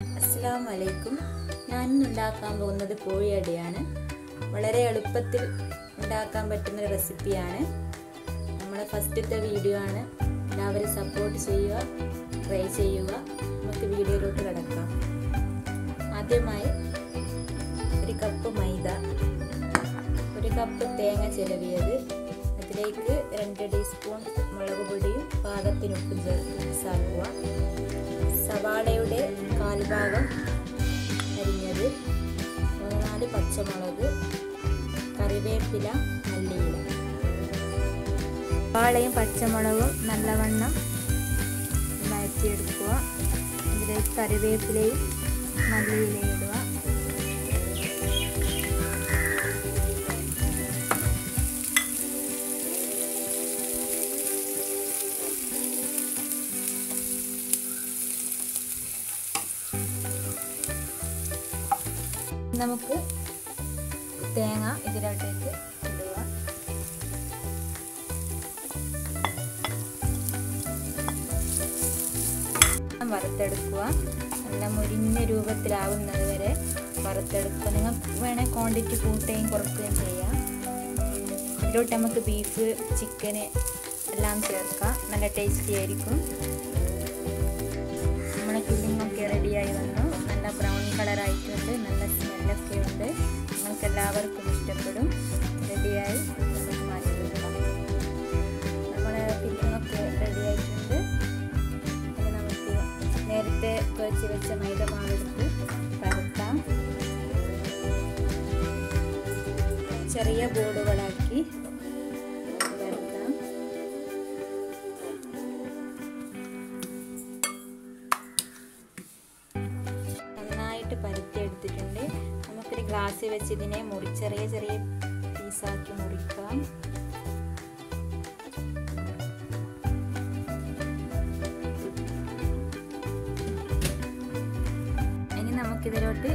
അസ്സാം വലൈക്കും ഞാൻ ഉണ്ടാക്കാൻ പോകുന്നത് കോഴിയടയാണ്. വളരെ എളുപ്പത്തിൽ ഉണ്ടാക്കാൻ പറ്റുന്ന റെസിപ്പിയാണ്. നമ്മളെ ഫസ്റ്റത്തെ വീഡിയോ ആണ്. എല്ലാവരും സപ്പോർട്ട് ചെയ്യുക ട്രൈ ചെയ്യുക. നമുക്ക് വീഡിയോയിലോട്ട് കിടക്കാം. ആദ്യമായി ഒരു കപ്പ് മൈദ ഒരു കപ്പ് തേങ്ങ ചിലവിയത് അതിലേക്ക് രണ്ട് ടീസ്പൂൺ മുളക് പൊടിയും പാകത്തിന് ഉപ്പും ചേർത്ത് മിക്സാക്കുക സവാളയുടെ കാൽഭാഗം അരിഞ്ഞത്. മൂന്ന് നാല് പച്ചമുളക് കറിവേപ്പില മല്ലിയില. സവാളയും പച്ചമുളകും നല്ലവണ്ണം വഴറ്റിയെടുക്കുക. ഇതിലേക്ക് കറിവേപ്പിലയും മല്ലിയിലയും ഇടുക. നമുക്ക് തേങ്ങ ഇതിലോട്ടേക്ക് ഇടുക. വറുത്തെടുക്കുക. നല്ല മുരിഞ്ഞ രൂപത്തിലാവുന്നത് വരെ വറുത്തെടുക്കുക. നിങ്ങൾ വേണേൽ ക്വാണ്ടിറ്റി കൂട്ടുകയും കുറക്കുകയും ചെയ്യാം. ഇതിലോട്ട് നമുക്ക് ബീഫ് ചിക്കന് എല്ലാം ചേർക്കാം. നല്ല ടേസ്റ്റി ആയിരിക്കും. നമ്മുടെ ഫില്ലിങ്ങൊക്കെ റെഡിയായി വന്നു. നല്ല ബ്രൗൺ കളറായിട്ടുണ്ട് സ്മെല്ലൊക്കെ ഉണ്ട്. നിങ്ങൾക്ക് എല്ലാവർക്കും ഇഷ്ടപ്പെടും. റെഡിയായി നമുക്ക് മാറ്റി വെക്കാം നമ്മുടെ ഫില്ലിങ്ങൊക്കെ റെഡിയായിട്ടുണ്ട് ഇനി നമുക്ക് നേരത്തെ കുഴച്ച് വെച്ച മൈദ മാവെടുത്ത് പരത്താം. ചെറിയ ബോർഡുകളാക്കി നന്നായിട്ട് പരത്തി നമുക്കൊരു ഗ്ലാസ്സിൽ വെച്ച് ഇതിനെ മുറി ചെറിയ ചെറിയ പീസാക്കി മുറിക്കാം. ഇനി നമുക്കിതിലോട്ട്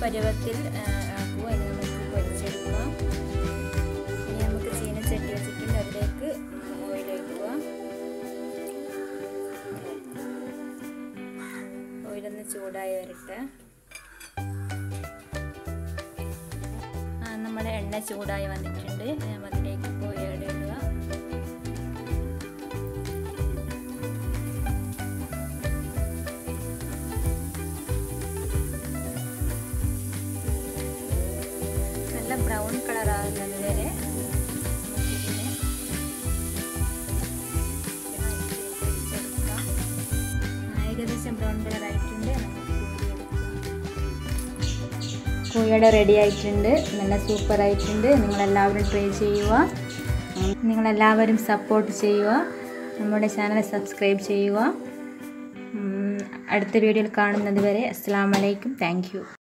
പരുവത്തിൽ ആക്കുക ഇനി നമുക്ക് ഇനി നമുക്ക് ചീനച്ചട്ടി വെച്ചിട്ടുണ്ട് അതിലേക്ക് ഓയിൽ ഒഴിക്കുക. ഓയിലൊന്ന് ചൂടായി വരട്ടെ. നമ്മുടെ എണ്ണ ചൂടായി വന്നിട്ടുണ്ട്. അതിലേക്ക് കോഴിയുടെ ബ്രൗൺ കളർ ആകുന്നത് വരെ. ഏകദേശം ബ്രൗൺ കളർ ആയിട്ടുണ്ട്. കോഴിയുടെ റെഡി ആയിട്ടുണ്ട്. നല്ല സൂപ്പർ ആയിട്ടുണ്ട്. നിങ്ങളെല്ലാവരും ട്രൈ ചെയ്യുക. നിങ്ങളെല്ലാവരും സപ്പോർട്ട് ചെയ്യുക. നമ്മുടെ ചാനൽ സബ്സ്ക്രൈബ് ചെയ്യുക. അടുത്ത വീഡിയോയിൽ കാണുന്നത് വരെ അസ്സാം വലൈക്കും താങ്ക്